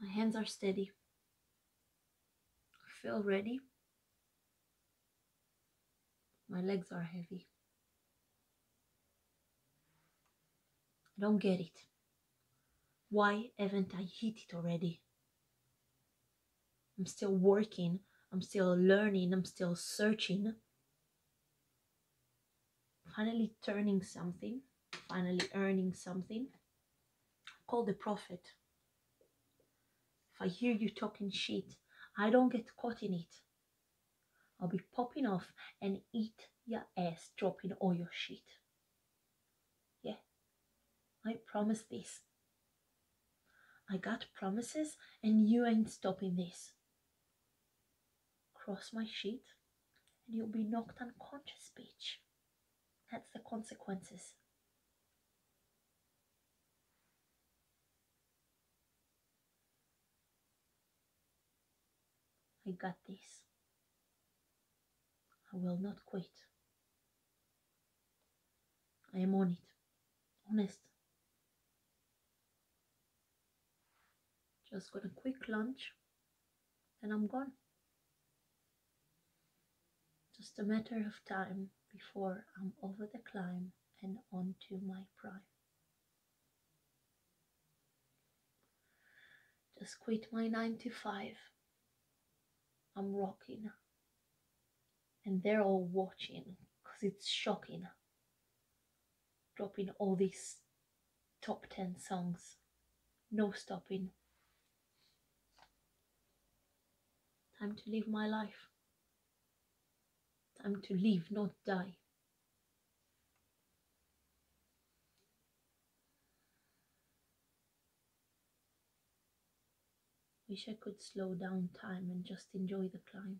My hands are steady. I feel ready. My legs are heavy. I don't get it. Why haven't I hit it already? I'm still working, I'm still learning, I'm still searching. Finally turning something, finally earning something. Call the prophet. I hear you talking shit, I don't get caught in it. I'll be popping off and eat your ass dropping all your shit. Yeah, I promise this. I got promises and you ain't stopping this. Cross my sheet and you'll be knocked unconscious, bitch. That's the consequences. I got this. I will not quit. I am on it. Honest. Just got a quick lunch and I'm gone. Just a matter of time before I'm over the climb and onto my prime. Just quit my 9 to 5. I'm rocking. And they're all watching because it's shocking. Dropping all these top 10 songs. No stopping. Time to live my life. Time to live, not die. Wish I could slow down time and just enjoy the climb.